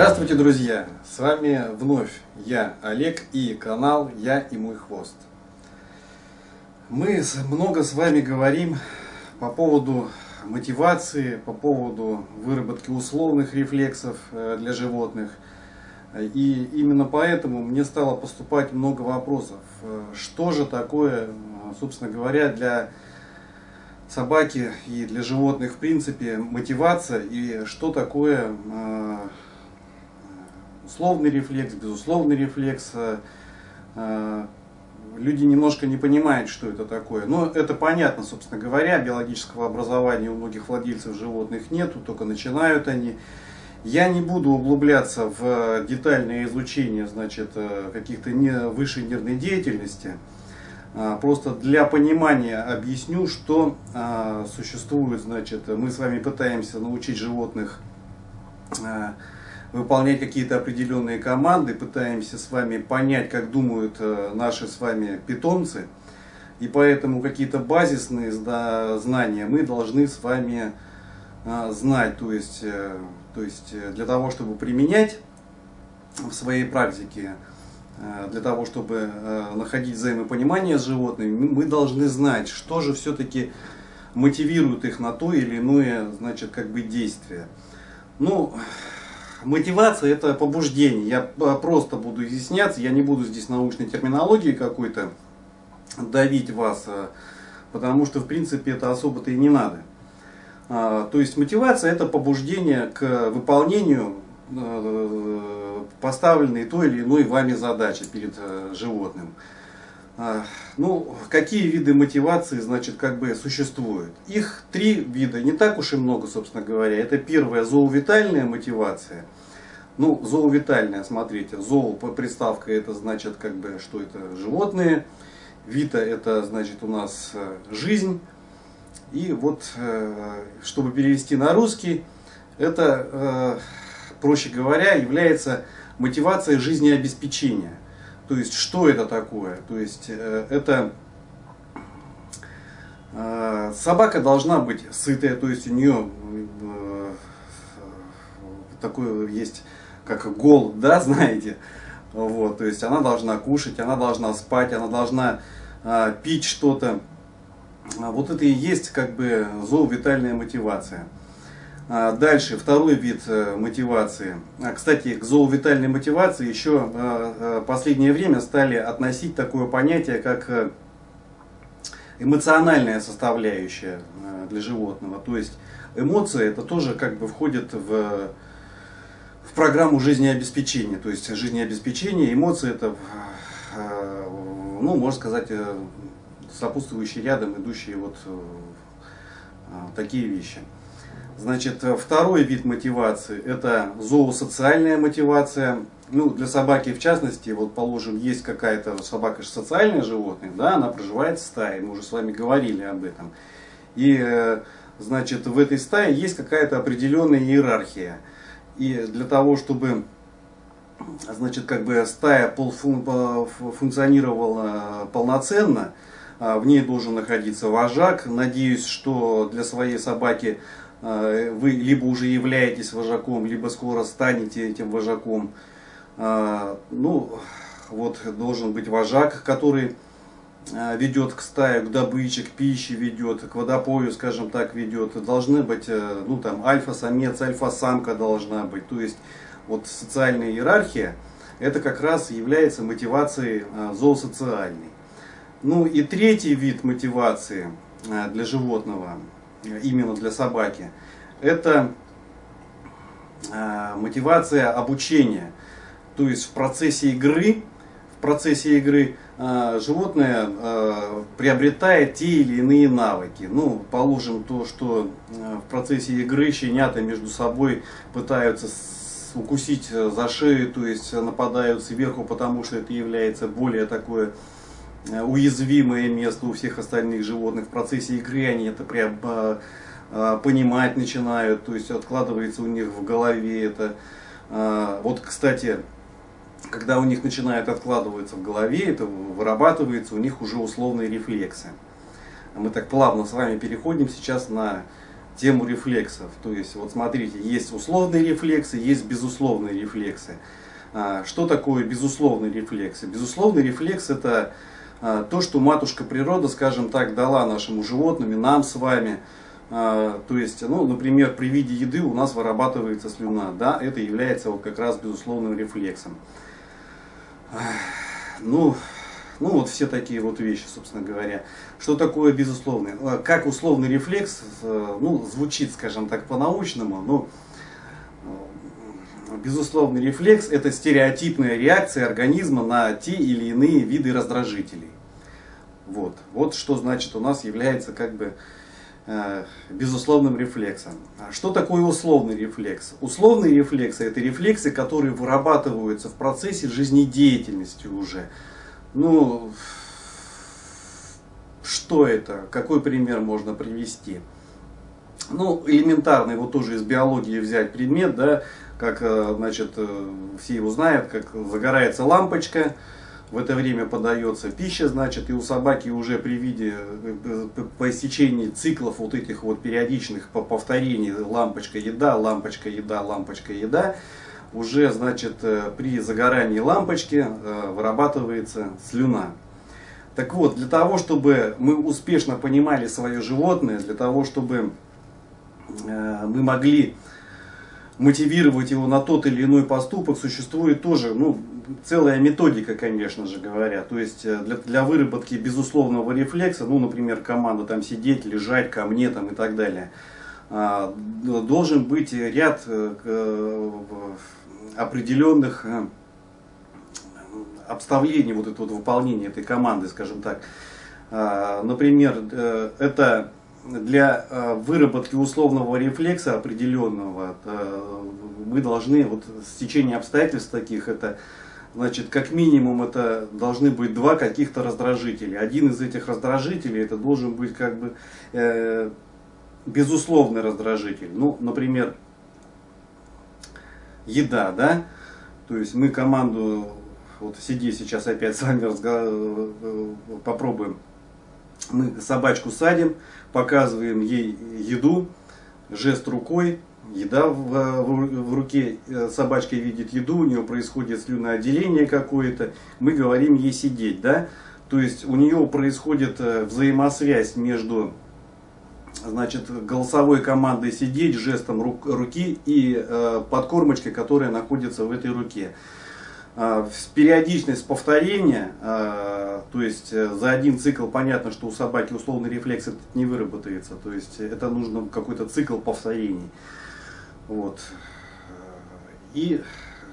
Здравствуйте, друзья! С вами вновь я, Олег, и канал «Я и мой хвост». Мы много с вами говорим по поводу мотивации, по поводу выработки условных рефлексов э, для животных. И именно поэтому мне стало поступать много вопросов. Э, что же такое, собственно говоря, для собаки и для животных в принципе мотивация и что такое э, условный рефлекс, безусловный рефлекс. Э, э, люди немножко не понимают, что это такое. Но это понятно, собственно говоря, биологического образования у многих владельцев животных нету, только начинают они. Я не буду углубляться в детальное изучение значит, э, каких-то высшей нервной деятельности. Просто для понимания объясню, что существует. Значит, мы с вами пытаемся научить животных выполнять какие-то определенные команды, пытаемся с вами понять, как думают э, наши с вами питомцы. И поэтому какие-то базисные знания мы должны с вами э, знать. То есть, э, то есть для того, чтобы применять в своей практике, для того, чтобы находить взаимопонимание с животными, мы должны знать, что же все-таки мотивирует их на то или иное, значит, как бы действие. Ну, Мотивация это побуждение. Я просто буду изъясняться, я не буду здесь научной терминологии какой-то давить вас, э, потому что в принципе это особо-то и не надо. А, то есть мотивация это побуждение к выполнению э, поставленной той или иной вами задачи перед э, животным. А, ну, какие виды мотивации, значит, как бы существуют? Их три вида, не так уж и много, собственно говоря. Это первая зоовитальная мотивация. Ну, зоовитальная, смотрите, зоо по приставка это значит, как бы, что это животные. Вита это значит у нас э, жизнь. И вот, э, чтобы перевести на русский, это, э, проще говоря, является мотивацией жизнеобеспечения. То есть, что это такое? То есть, э, это э, собака должна быть сытая, то есть у нее э, такое есть, как голод, да, знаете. Вот, то есть она должна кушать, она должна спать, она должна пить что-то. Вот это и есть как бы зоовитальная мотивация. А, дальше, второй вид э, мотивации. А, кстати, к зоовитальной мотивации еще в последнее время стали относить такое понятие, как э, эмоциональная составляющая э, для животного. То есть эмоции это тоже как бы входит в, в программу жизнеобеспечения. То есть жизнеобеспечение, эмоции это, ну, можно сказать, сопутствующие рядом идущие вот такие вещи. Значит, э, второй вид мотивации – это зоосоциальная мотивация. Ну, для собаки в частности, вот положим, есть какая-то собака социальное животное, да, она проживает в стае, мы уже с вами говорили об этом. И, э, значит, в этой стае есть какая-то определенная иерархия. И для того, чтобы значит, как бы стая функционировала полноценно, а, в ней должен находиться вожак. Надеюсь, что для своей собаки вы либо уже являетесь вожаком, либо скоро станете этим вожаком. А, ну, вот должен быть вожак, который а, ведет к стае, к добыче, к пище ведет, к водопою, скажем так, ведет. Должны быть, э, ну там, альфа-самец, альфа-самка должна быть. То есть, вот социальная иерархия, это как раз является мотивацией зоосоциальной. Ну и третий вид мотивации для животного, именно для собаки, это э, мотивация обучения. То есть в процессе игры, в процессе игры э, животное э, приобретает те или иные навыки. Ну, положим то, что в процессе игры щенята между собой пытаются укусить за шею, то есть нападают сверху, потому что это является более такое уязвимое место у всех остальных животных. В процессе игры они это а, понимать начинают, то есть откладывается у них в голове это. Вот, кстати, когда у них начинает откладываться в голове, это вырабатывается у них уже условные рефлексы. Мы так плавно с вами переходим сейчас на тему рефлексов. То есть, вот смотрите, есть условные рефлексы, есть безусловные рефлексы. Что такое безусловный рефлекс? Безусловный рефлекс это то, что матушка природа, скажем так, дала нашему животному, нам с вами. А, то есть, ну, например, при виде еды у нас вырабатывается слюна. Да, это является вот как раз безусловным рефлексом. Ну, ну вот все такие вот вещи, собственно говоря. Что такое безусловный? Как условный рефлекс, ну, звучит, скажем так, по-научному, но безусловный рефлекс – это стереотипная реакция организма на те или иные виды раздражителей. Вот, вот что значит у нас является как бы э, безусловным рефлексом. А что такое условный рефлекс? Условные рефлексы – это рефлексы, которые вырабатываются в процессе жизнедеятельности уже. Ну, что это? Какой пример можно привести? Ну, элементарный, вот тоже из биологии взять предмет, да, как, э, значит, э, все его знают, как загорается лампочка, в это время подается пища, значит, и у собаки уже при виде, э, по истечении циклов вот этих вот периодичных повторений, лампочка, еда, лампочка, еда, лампочка, еда, уже, значит, при загорании лампочки вырабатывается слюна. Так вот, для того, чтобы мы успешно понимали свое животное, для того, чтобы мы могли мотивировать его на тот или иной поступок, существует тоже ну, целая методика, конечно же говоря. То есть э, для, для выработки безусловного рефлекса, ну, например, команда там сидеть, лежать ко мне там, и так далее, а, должен быть ряд э, э, определенных обставлений вот это вот выполнения этой команды, скажем так. Например, это для э, выработки условного рефлекса определенного э, мы должны, вот с течение обстоятельств таких, это значит, как минимум это должны быть два каких-то раздражителя. Один из этих раздражителей это должен быть как бы э, безусловный раздражитель. Ну, например, еда, да? То есть мы команду, вот сиди сейчас опять с вами разго... Э, попробуем. Мы собачку садим, показываем ей еду, жест рукой, еда в, в, в руке, э, собачка видит еду, у нее происходит слюноотделение какое-то, мы говорим ей сидеть, да, то есть у нее происходит э, взаимосвязь между значит, голосовой командой сидеть, жестом рук, руки и э, подкормочкой, которая находится в этой руке. А, периодичность повторения, а, то есть э, за один цикл понятно, что у собаки условный рефлекс этот не выработается, то есть это нужно какой-то цикл повторений. Вот. И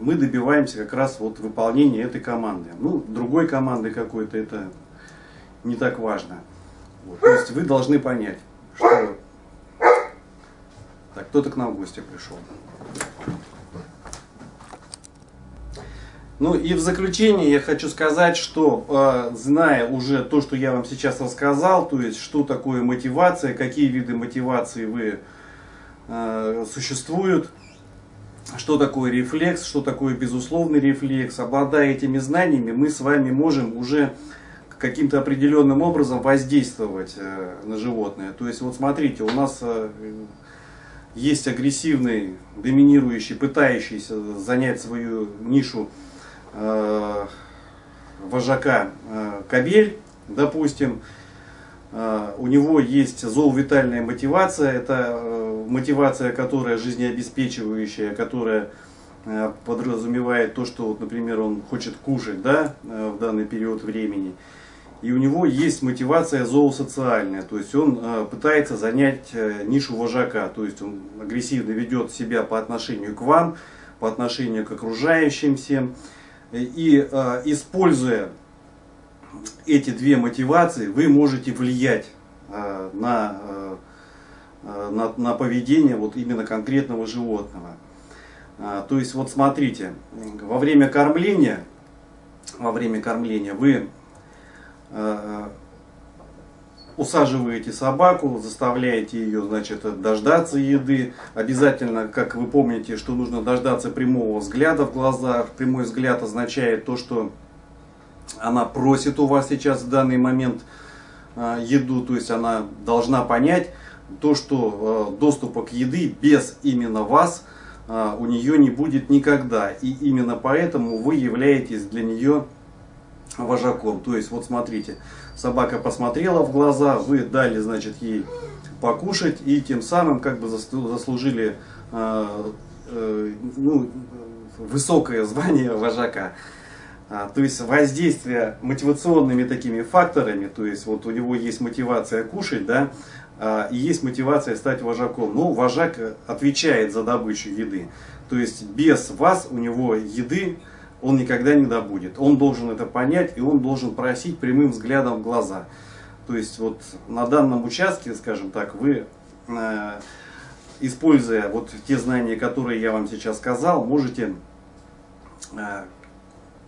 мы добиваемся как раз вот выполнения этой команды. Ну, другой команды какой-то это не так важно. Вот. То есть вы должны понять, что... Так, кто-то к нам в гости пришел. Ну и в заключение я хочу сказать, что э, зная уже то, что я вам сейчас рассказал, то есть что такое мотивация, какие виды мотивации вы э, существуют, что такое рефлекс, что такое безусловный рефлекс, обладая этими знаниями, мы с вами можем уже каким-то определенным образом воздействовать э, на животное. То есть вот смотрите, у нас э, есть агрессивный, доминирующий, пытающийся занять свою нишу э, вожака э, кабель, допустим, э, у него есть зоовитальная мотивация, это э, мотивация, которая жизнеобеспечивающая, которая э, подразумевает то, что, вот, например, он хочет кушать да, э, в данный период времени. И у него есть мотивация зоосоциальная, то есть он э, пытается занять э, нишу вожака, то есть он агрессивно ведет себя по отношению к вам, по отношению к окружающим всем. И э, используя эти две мотивации, вы можете влиять э, на, э, на, на поведение вот именно конкретного животного. То есть вот смотрите, во время кормления, во время кормления вы усаживаете собаку, заставляете ее, значит, дождаться еды. Обязательно, как вы помните, что нужно дождаться прямого взгляда в глаза. Прямой взгляд означает то, что она просит у вас сейчас в данный момент а, еду, то есть она должна понять, то, что доступа к еды без именно вас у нее не будет никогда. И именно поэтому вы являетесь для нее вожаком. То есть, вот смотрите, собака посмотрела в глаза, вы дали, значит, ей покушать и тем самым как бы заслужили э, э, ну, высокое звание вожака. А, то есть воздействие мотивационными такими факторами, то есть вот у него есть мотивация кушать, да, а, и есть мотивация стать вожаком. Но вожак отвечает за добычу еды. То есть без вас у него еды он никогда не добудет. Он должен это понять, и он должен просить прямым взглядом в глаза. То есть вот на данном участке, скажем так, вы, э, используя вот те знания, которые я вам сейчас сказал, можете э,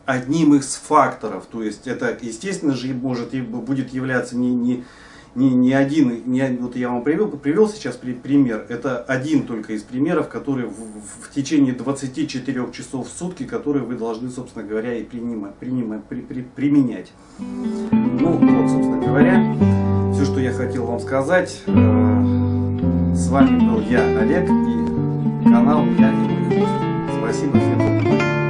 одним из факторов, то есть это, естественно же, может, будет являться не, не не, не один, не, вот я вам привел, привел сейчас пример, это один только из примеров, который в, в течение 24 часов в сутки, которые вы должны, собственно говоря, и принимать, принимать, при, при, применять. Ну, вот, собственно говоря, все, что я хотел вам сказать. Э, с вами был я, Олег, и канал Я и мой Спасибо всем.